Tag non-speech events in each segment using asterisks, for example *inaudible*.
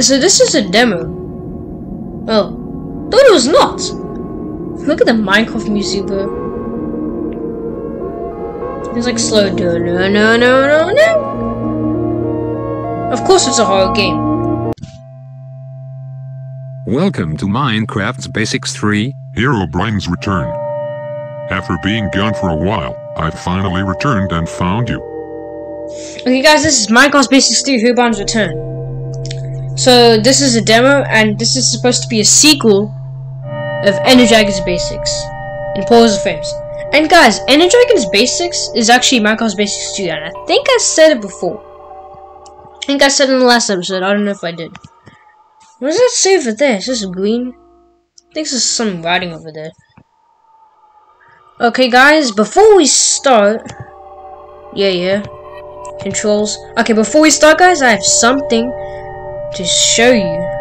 So this is a demo. Oh. Thought it was not. Look at the Minecraft music, bro. It's like slow. No, no, no, no, no, no. Of course it's a horror game. Welcome to Minecraft's Basics 3. Herobrine's Return. After being gone for a while, I finally returned and found you. Okay guys, this is Minecraft Basics 3 Herobrine's Return. So this is a demo and this is supposed to be a sequel of Ender Dragon's Basics in Pause of Frames. And guys, Ender Dragon's Basics is actually Minecraft's Basics 2 and I think I said it before. I think I said in the last episode, I don't know if I did. What does that say over there? Is this green? I think there's some writing over there. Okay guys, before we start... Yeah, yeah. Controls. Okay, before we start guys, I have something to show you.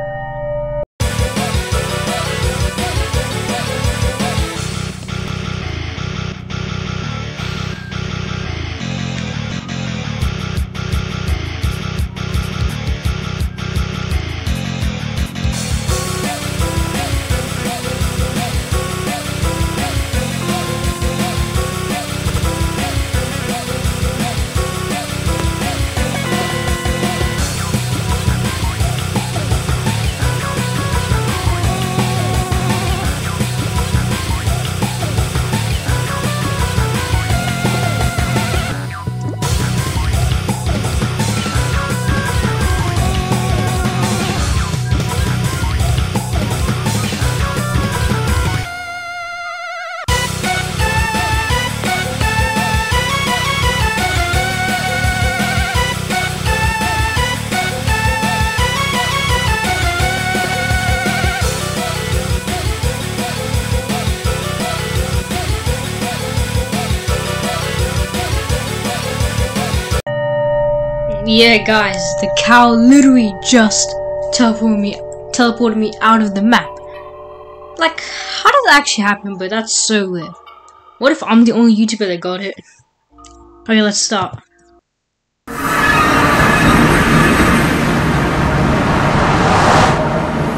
Yeah, guys, the cow literally just teleported me, teleported me out of the map. Like, how did that actually happen? But that's so weird. What if I'm the only YouTuber that got it? Okay, let's start.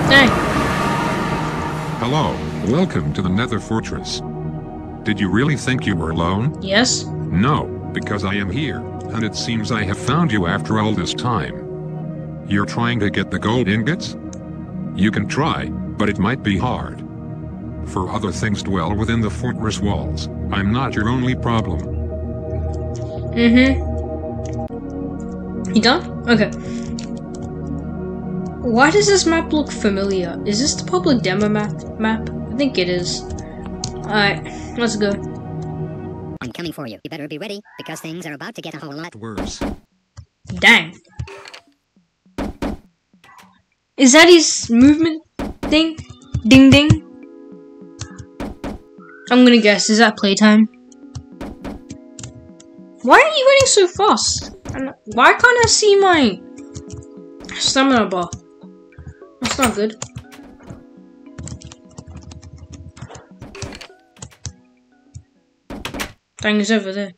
Hey. Hello, welcome to the Nether Fortress. Did you really think you were alone? Yes? No, because I am here, and it seems I have found you after all this time. You're trying to get the gold ingots? You can try, but it might be hard. For other things dwell within the fortress walls. I'm not your only problem. Mm-hmm. You done? Okay. Why does this map look familiar? Is this the public demo map? Map? I think it is. Alright, let's go. Coming for you. You better be ready, because things are about to get a whole lot Worse. Dang. Is that his movement thing? Ding ding? I'm gonna guess, is that playtime? Why are you running so fast? I'm Why can't I see my stamina bar? That's not good. It's over there.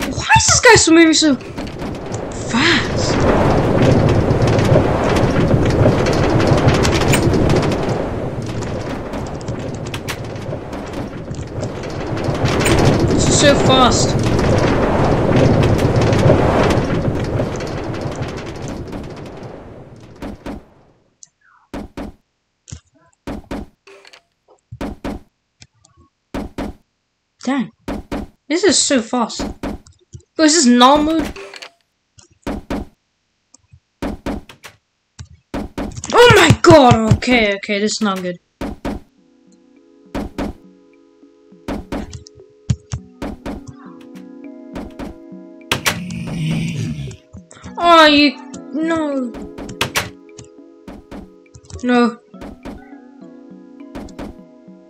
Why is this guy so moving so fast? This is so fast. Dang. This is so fast. Oh, is this null? Oh my god! Okay, okay, this is not good. Oh, you... No. No.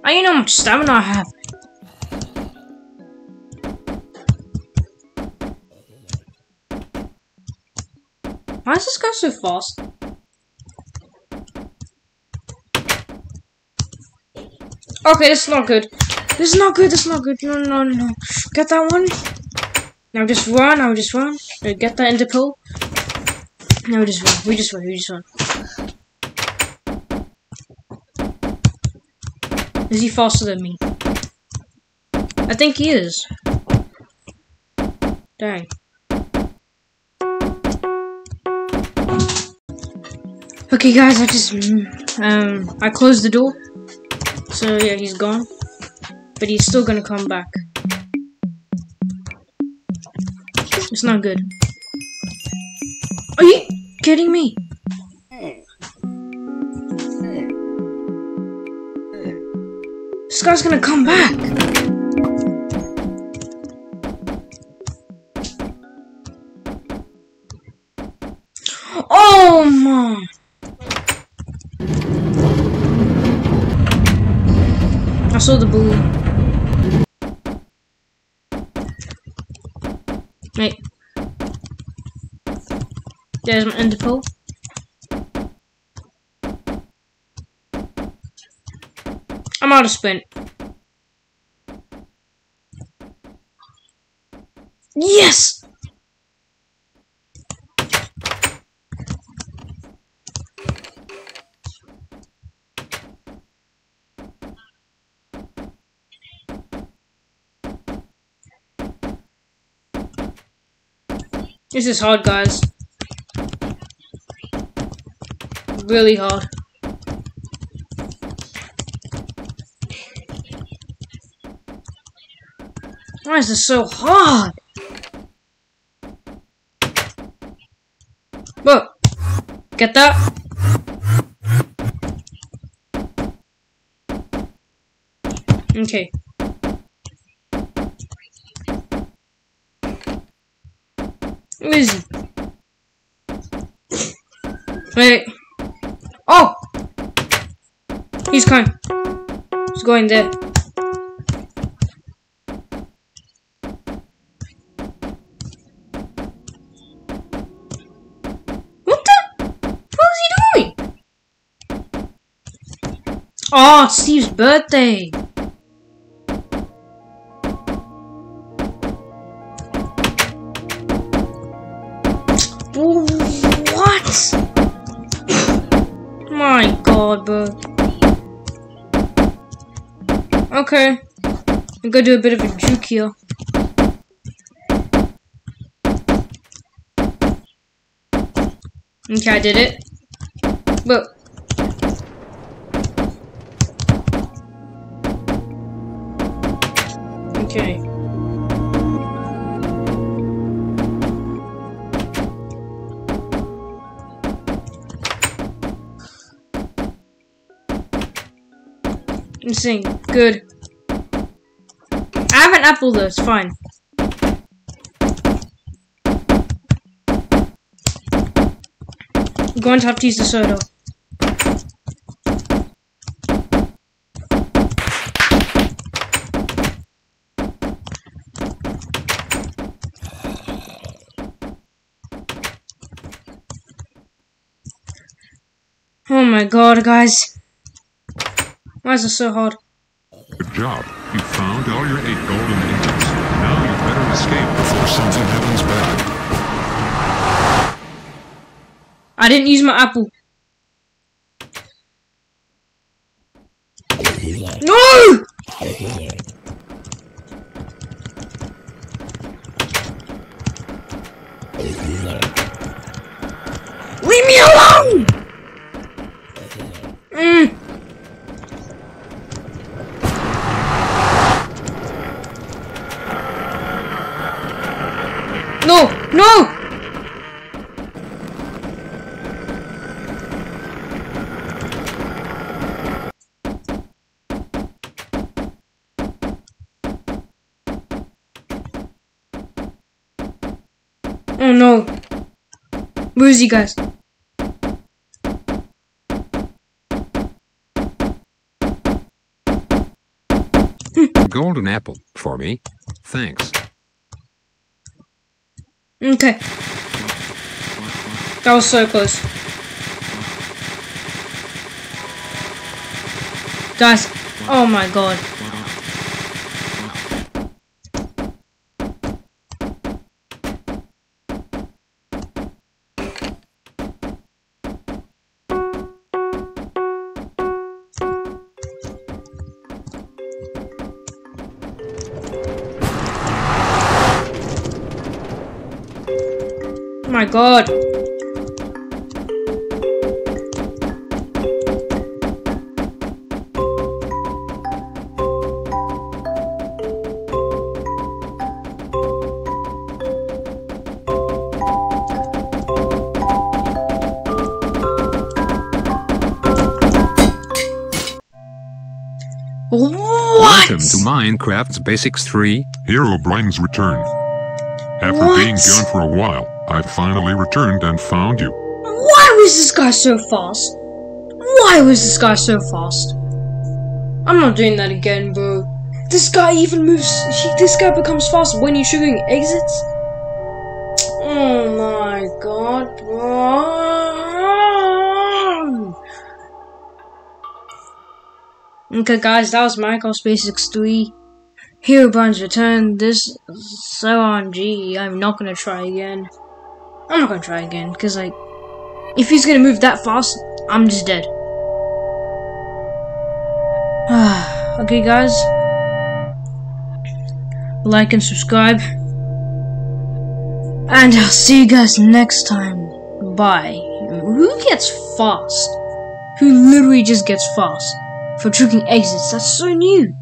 I don't know how much stamina I have. Why is this guy so fast? Okay, this is not good. This is not good, this is not good. No, no, no. No. Get that one. Now just run, now just run. Get that ender pearl. Now we just run, we just run, we just run. Is he faster than me? I think he is. Dang. Okay guys, I just, um, I closed the door. So yeah, he's gone. But he's still gonna come back. It's not good. Are you kidding me? This guy's gonna come back. Oh my. Saw the balloon. Wait. There's my ender pearl. I'm out of sprint. Yes! This is hard, guys. Really hard. Why is this so hard? Look. Get that? Okay. He? Wait. Oh! He's coming. He's going there. What the? What is he doing? Oh, Steve's birthday. Okay. I'm gonna do a bit of a juke here. Okay, I did it. But Okay. I'm good. I have an apple though, it's fine. I'm going to have to use the soda. Oh my god, guys. Why is this so hard? Good job. You found all your eight golden ingots. Now you better escape before something happens bad. I didn't use my apple. No! Leave me alone! Mm. No! Oh no. Where is he, guys? Golden apple for me. Thanks. Okay. That was so close. Guys, oh my god. My god. What? Welcome to Minecraft's Basics 3. Herobrine's Return. After What? being gone for a while, I've finally returned and found you. Why was this guy so fast? Why was this guy so fast? I'm not doing that again, bro. This guy even moves. He, this guy becomes fast when you're shooting exits. Oh my god, bro. Okay, guys, that was Minecraft Basics 3. Hero Herobrine's Return. This is so OMG. I'm not gonna try again. I'm not gonna try again, because, like, if he's gonna move that fast, I'm just dead. *sighs* okay, guys. Like and subscribe. And I'll see you guys next time. Bye. Who gets fast? Who literally just gets fast? For tricking exits, that's so new.